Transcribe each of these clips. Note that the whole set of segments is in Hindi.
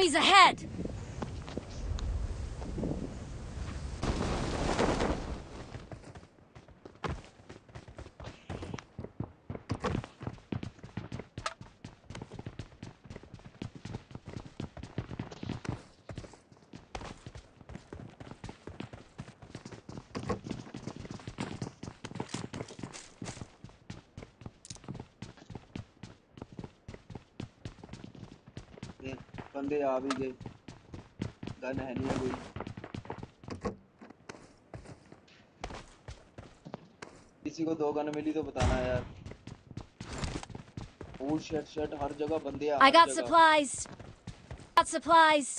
Enemies ahead! बंदे आ भी गए गन है नहीं कोई किसी को दो गन मिली तो बताना यार ओ शट शट हर जगह बंदे आ I got जगह। supplies. Got supplies.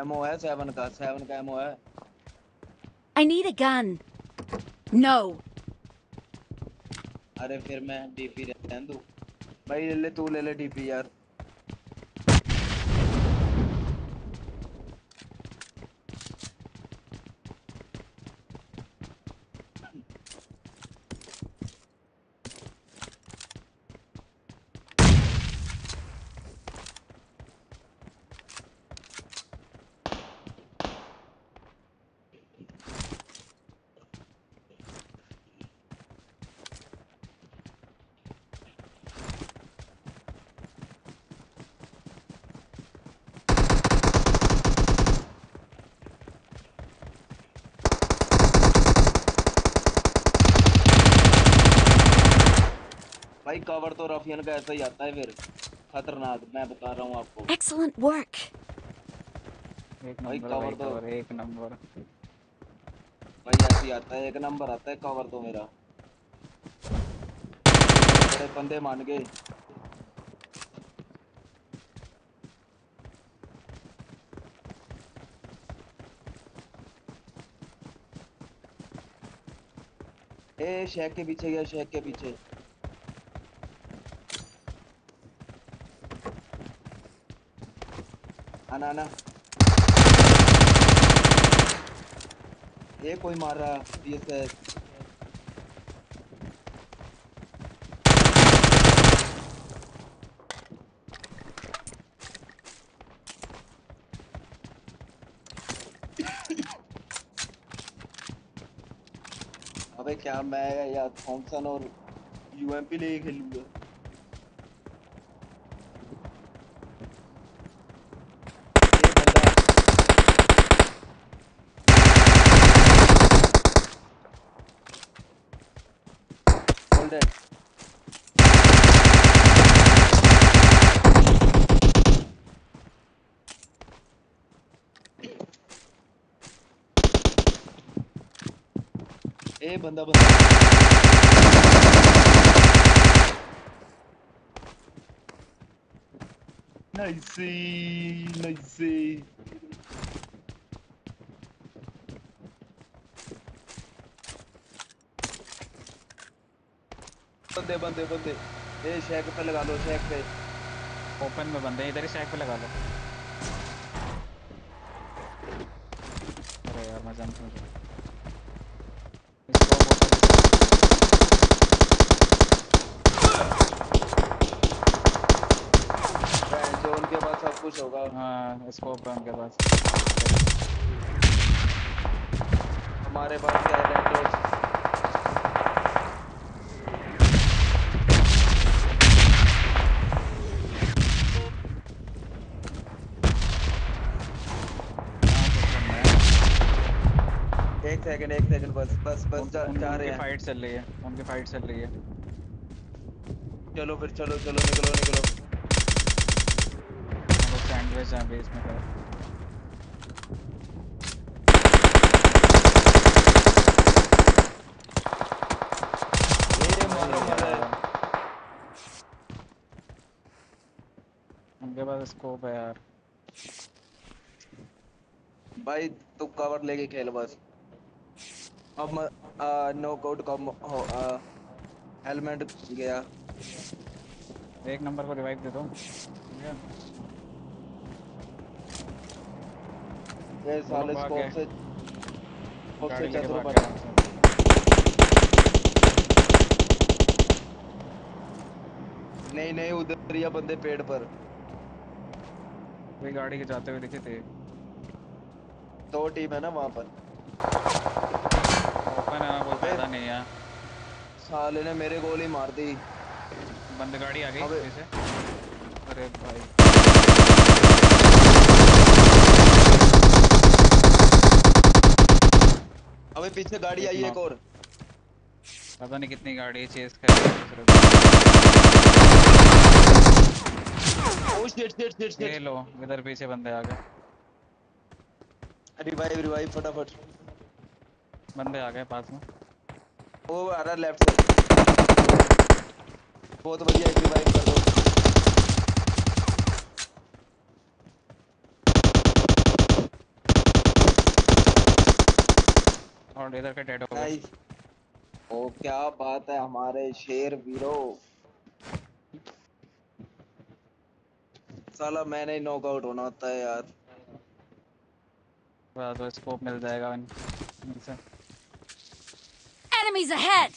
एमओ है सेवन का सेवन का एमओ है I need a gun. No. अरे फिर मैं डीपी रहने दूँ भाई ले ले तू ले ले डीपी यार भाई कवर तो रफियन का ऐसा ही आता है फिर। खतरनाक मैं बता रहा हूँ आपको। Excellent work. एक भाई भाई तो- एक नंबर भाई ऐसे ही आता है एक नंबर आता है कवर तो मेरा। बड़े बंदे मान गए। ए शेख के पीछे गया शेख के पीछे। आना आना ये कोई मार रहा डीएसएस अबे क्या मैं या थॉमसन और यूएमपी ले खेलूँगा। It. ए बंदा बंदा नाइस नाइस बंदे बंदे बंदे। ए शेक पे लगा लो शेक पे। ओपन में बंदे इधर ही सैक पे लगा लो। अरे यार मैं जानता हूँ इसको open- फ्रेंड जो उनके पास सब कुछ होगा। हाँ स्कोप है उनके पास हमारे पास क्या है सेकंड एक सेकंड बस बस बस जा, जा रहे हैं। फाइट चल रही है उनकी फाइट चल रही है। चलो फिर चलो चलो निकलो निकलो। हम लोग सैंडविच हैं बेस में खड़े। उनके पास स्कोप है यार। भाई तू कवर लेके खेल बस। अब नॉकआउट का हो हेलमेट गया। एक नंबर को रिवाइव दे दो। ये साले स्कोप से स्कोप से चतुर हमसे। नहीं नहीं उधर या बंदे पेड़ पर। कोई गाड़ी के जाते हुए दिखे थे दो टीम है ना वहाँ पर। ओपन है कोई फ़ायदा नहीं है। साले ने मेरे गोली मार दी। बंद गाड़ी आ गई। पीछे अरे भाई। अबे पीछे गाड़ी आई एक और। पता नहीं कितनी गाड़ी चेस कर रही है। ओ शिट शिट शिट ये शिट लो इधर पीछे बंदे आ गए। रिवाइव रिवाइव फटाफट। बंदे आ गए पास में। वो आ रहा लेफ़्ट से बहुत बढ़िया एक रिवाइव कर दो। और इधर के डेड हो गए। ओ क्या बात है हमारे शेर वीरो। साला मैंने ही नॉकआउट होना होता है यार। बस तो स्कोप मिल जाएगा। इन- इनसे Enemies ahead!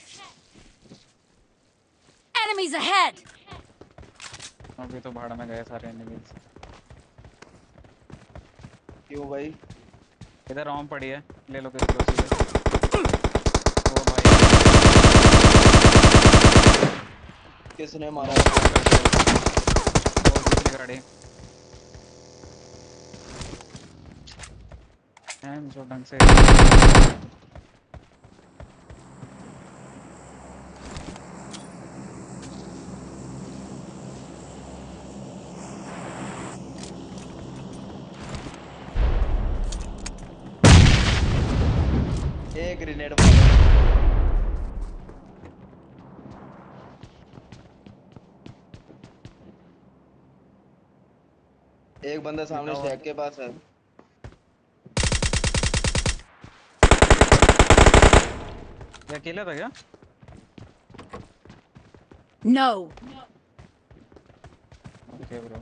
Enemies ahead! अभी तो भाड़ में गए सारे एनिमीज क्यों भाई? इधर ऑम पड़ी है। ले लो किसी को सीधे। ओ भाई। किसने मारा? वो दूसरी गाड़ी। हैं जो ढंग से ग्रेनेड मारा एक बंदा सामने स्टैक के पास है। ये अकेला था क्या? No! ओके ब्रो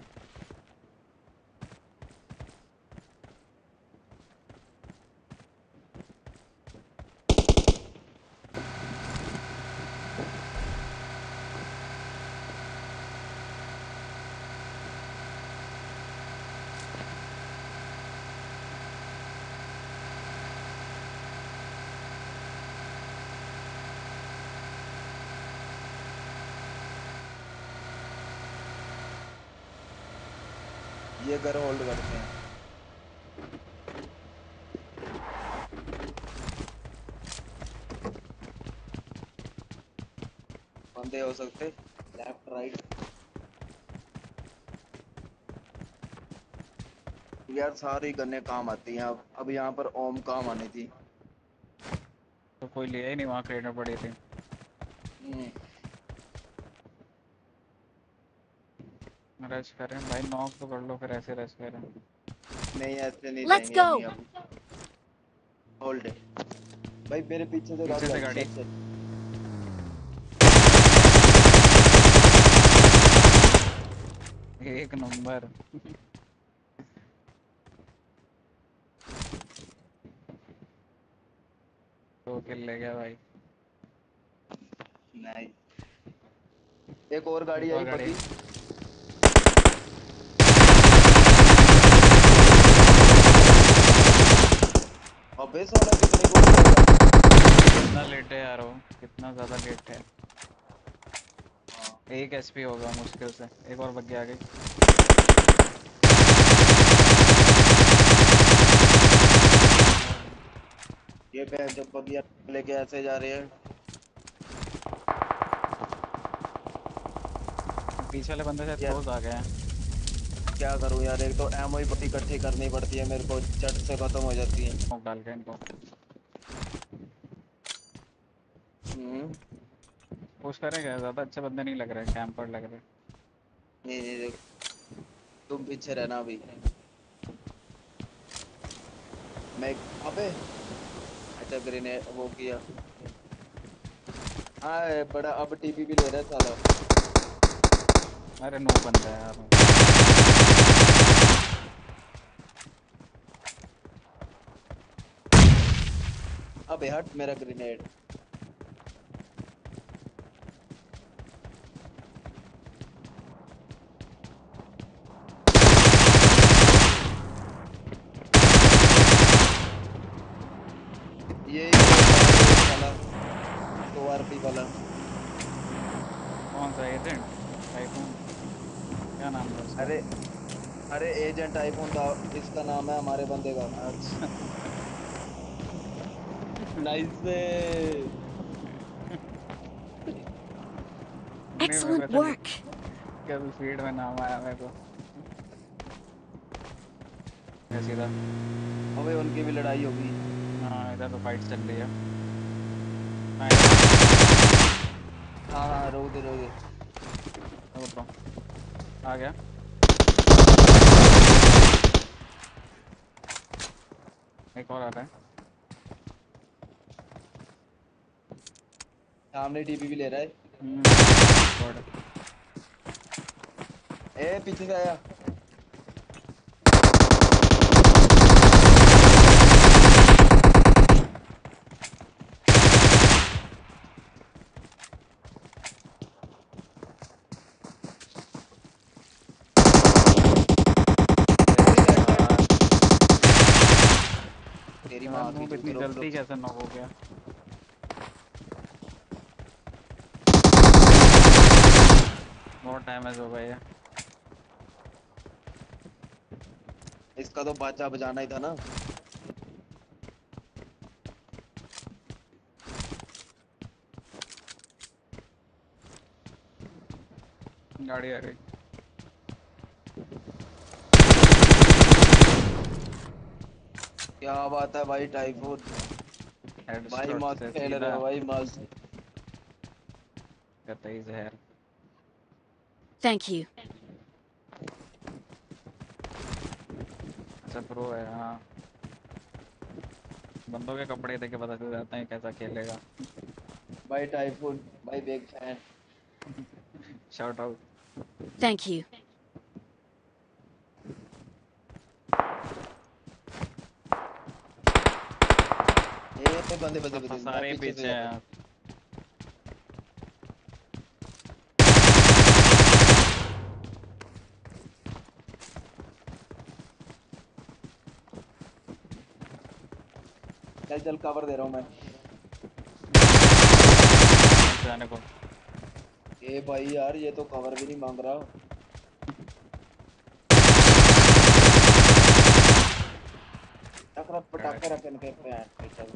घर होल्ड करते हैं। बंदे हो सकते लेफ़्ट राइट यार सारी गन्ने काम आती हैं? अब अब यहाँ पर ओम काम आनी थी? तो कोई लिया ही नहीं वहाँ क्रेडर पड़ी थी। रश करें भाई नॉक तो कर लो फिर ऐसे रश करें नहीं ऐसे नहीं Let's जाएँगे go. अभी अब होल्ड भाई मेरे पीछे से पीछे से गाड़ी। है। एक नंबर दो किल ले गया भाई नहीं एक और गाड़ी आई गाड़ी। पकी अबे साला कितने को कितना लेट है यार वो? कितना ज़्यादा लेट है? एक एचपी होगा मुश्किल से। एक और बग्गी आ गई। ये पे जब बगिया लेके ऐसे जा रहे हैं। पीछे वाले बंदे से। क्लोज आ गए हैं। क्या करूँ यार? एक तो एमओ ही इकट्ठी करनी पड़ती है मेरे को चट से खत्म हो जाती है। डाल के इनको। हम्म, पुश करेगा ज़्यादा अच्छे बंदे नहीं लग रहे कैंपर लग रहे। नहीं नहीं देख। तुम पीछे रहना अभी। मैं अबे अच्छा ग्रेनेड वो किया। हाँ बड़ा अब टीपी भी ले रहा है साला। अरे नो बंदा है यार। अबे हट मेरा ग्रेनेड ये वाला दो आरपी वाला। कौन सा एजेंट टाइफून क्या नाम था अरे अरे एजेंट आईफोन का इसका नाम है हमारे बंदे का। अच्छा। Nice Excellent work. कभी फ़ीड में नाम आया मेरे को। सीधा अबे उनकी भी लड़ाई होगी हाँ इधर तो फाइट चल रही है। हाँ हाँ रोक दे रोक दे। रुक रहा हूँ आ गया। एक और आता रहा है। सामने टीपी भी ले रहा है। हम्म, ए पीछे से आया तेरी माँ यार, की मुँह पे इतनी चूत, रुक, जल्दी। कैसे नॉक हो गया। बहुत डैमेज हो गया ये। इसका तो बाजा बजाना ही था ना। गाड़ी आ रही क्या बात है भाई टाइफून भाई मस्त खेल रहे हो भाई मस्त। कतई जहर Thank you. अच्छा प्रो है हाँ। बंदों के कपड़े देख के पता चल जाता है कैसा खेलेगा। भाई टाइफून भाई big fan shout out Thank you. ए बंदे बंदे बंदे सारे पीछे हैं चल चल कवर दे रहा हूँ मैं। जाने को। ए भाई यार ये तो कवर भी नहीं मांग रहा। पटाखे रख इनके पे चल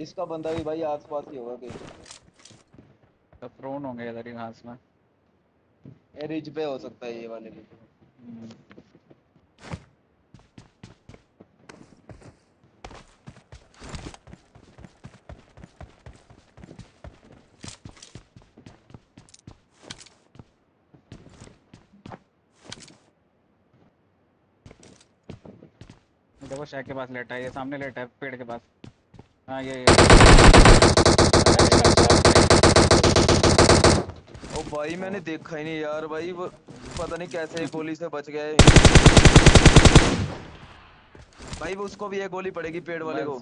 इसका बंदा भी भाई आसपास ही होगा कहीं। तो प्रोन होंगे इधर ही घास में। ये रिज पे हो सकता है ये वाले भी। देखो शैक के पास लेटा है ये सामने लेटा है पेड़ के पास। हाँ ये ये। ओ भाई मैंने देखा ही नहीं यार भाई वो पता नहीं कैसे गोली से बच गए। भाई वो उसको भी एक गोली पड़ेगी पेड़ वाले को।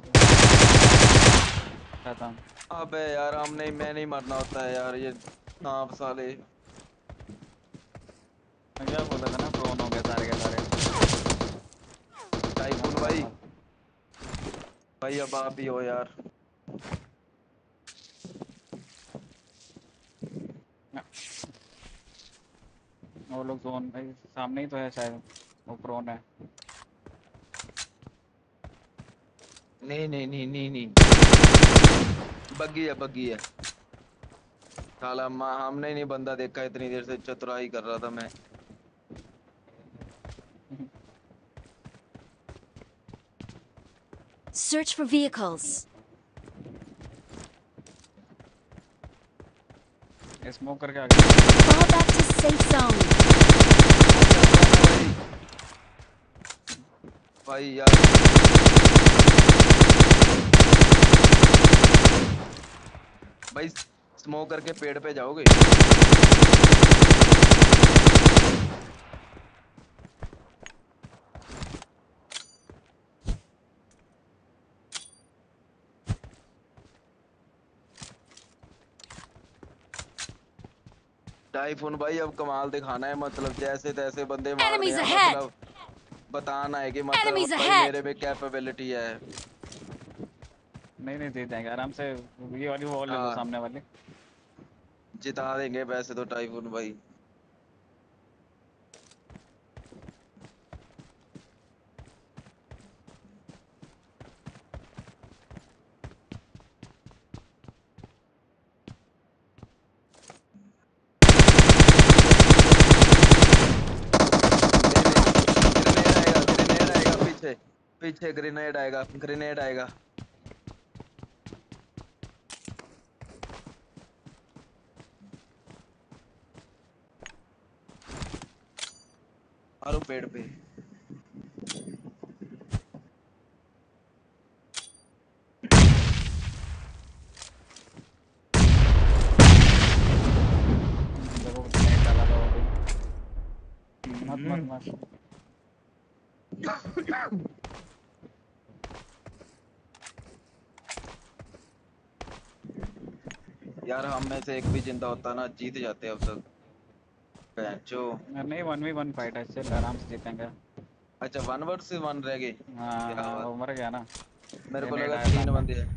खत्म। अबे यार हम नहीं मैं नहीं मरना होता है यार ये सांप साले। क्या बोला था ना प्रोन हो गए सारे के सारे टाइफून भाई भाई अब आप ही हो यार। वो लोग जोन भाई सामने ही तो है शायद वो प्रोन है। नहीं नहीं नहीं नहीं नहीं। बग्गी है बग्गी है। साला हमने नहीं बंदा देखा इतनी देर से चतुराई कर रहा था मैं। Search for vehicles. स्मोक करके आ गया Fall back to safe zone. भाई यार भाई स्मोक करके पेड़ पे जाओगे टाइफून भाई अब कमाल दिखाना है मतलब जैसे तैसे बंदे मारने हैं मतलब बताना है कि मतलब! मेरे में कैपेबिलिटी है नहीं नहीं जीत जाएँगे आराम से ये वाली वॉल ले लो हाँ। सामने वाली जिता देंगे वैसे तो टाइफून भाई ग्रेनेड आएगा पीछे ग्रेनेड आएगा ग्रेनेड आएगा मारो पेड़ पे मत मत मत यार हम में से एक भी ज़िंदा होता ना जीत जाते अब तक। पैंचो। नहीं वन वी वन फाइट है चल आराम से जीतेंगे। अच्छा वन वर्सेस वन रह गए हाँ वो मर गया ना। मेरे को लगा तीन बंदे हैं।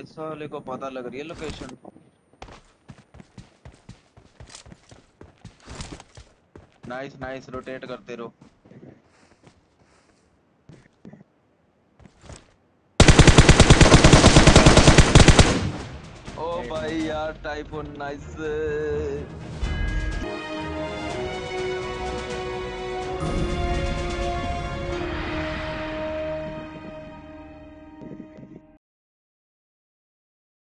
इस साले को पता लग रही है लोकेशन नाइस नाइस रोटेट करते रहो ओ भाई यार टाइप नाइस